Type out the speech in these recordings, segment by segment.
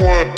What?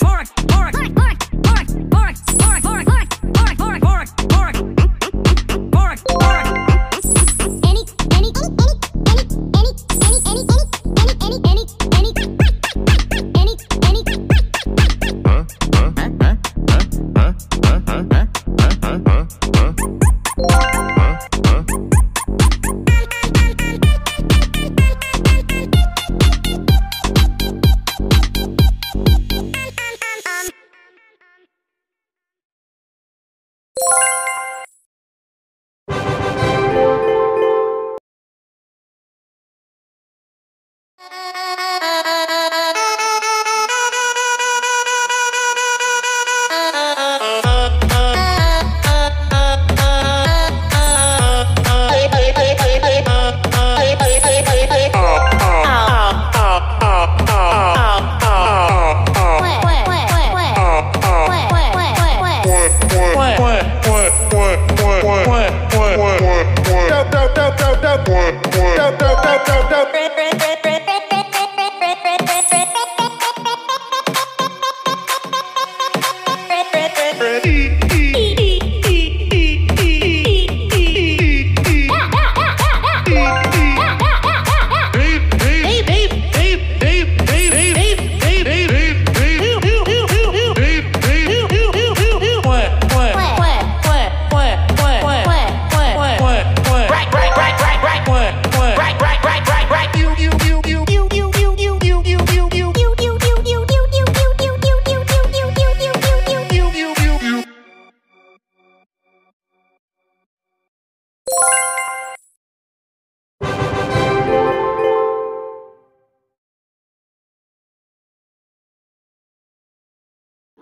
Or